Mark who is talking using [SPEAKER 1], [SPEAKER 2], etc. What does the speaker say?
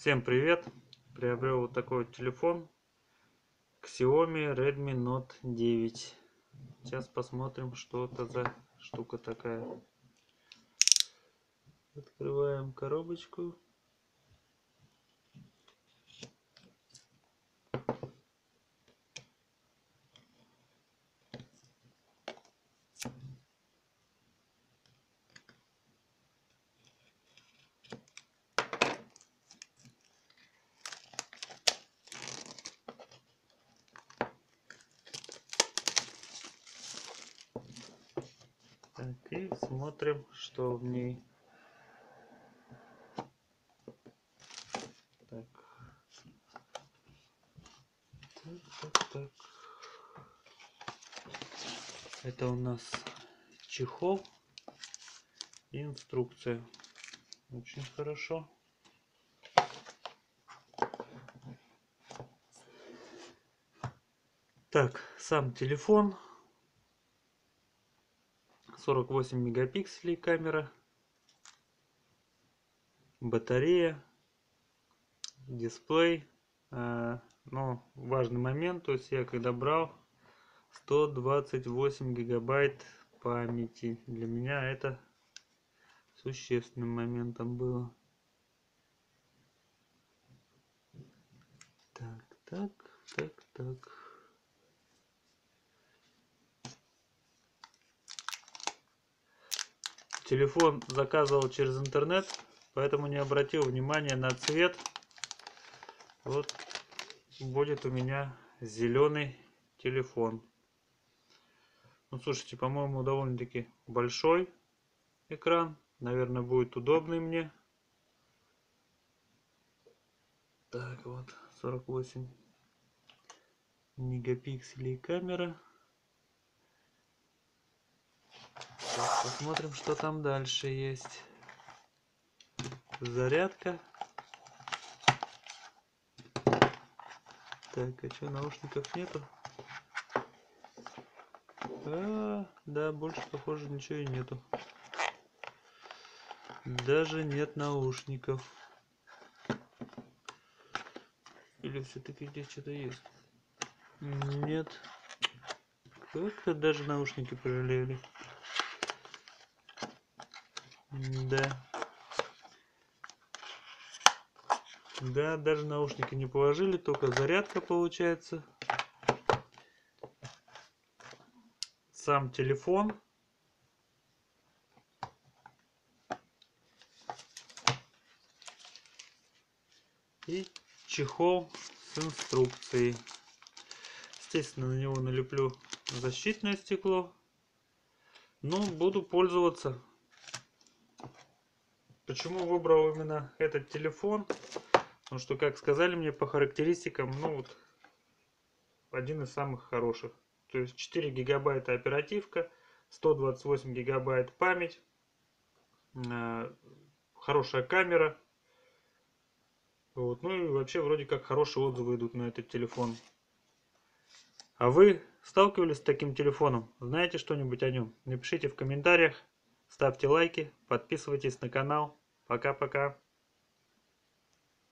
[SPEAKER 1] Всем привет! Приобрел вот такой вот телефон Xiaomi Redmi Note 9. Сейчас посмотрим, что это за штука такая. Открываем коробочку. И смотрим, что в ней. Так. Так, так, так. Это у нас чехол и инструкция. Очень хорошо. Так, сам телефон 48 мегапикселей камера, батарея, дисплей. А, но важный момент, то есть я когда брал 128 гигабайт памяти. Для меня это существенным моментом было. Так, так, так, так. Телефон заказывал через интернет, поэтому не обратил внимания на цвет. Вот будет у меня зеленый телефон. Ну, слушайте, по-моему, довольно-таки большой экран. Наверное, будет удобный мне. Так, вот, 48 мегапикселей камера. Так, посмотрим, что там дальше есть. Зарядка. Так, а что, наушников нету? А, да, больше, похоже, ничего и нету. Даже нет наушников. Или все-таки здесь что-то есть? Нет. Как-то даже наушники пожалели. Да. Да, даже наушники не положили, только зарядка получается. Сам телефон. И чехол с инструкцией. Естественно, на него налеплю защитное стекло. Но буду пользоваться Почему выбрал именно этот телефон? Потому что, как сказали мне по характеристикам, ну вот, один из самых хороших. То есть 4 гигабайта оперативка, 128 гигабайт память, э, хорошая камера. Вот. Ну и вообще вроде как хорошие отзывы идут на этот телефон. А вы сталкивались с таким телефоном? Знаете что-нибудь о нем? Напишите в комментариях, ставьте лайки, подписывайтесь на канал. Пока-пока.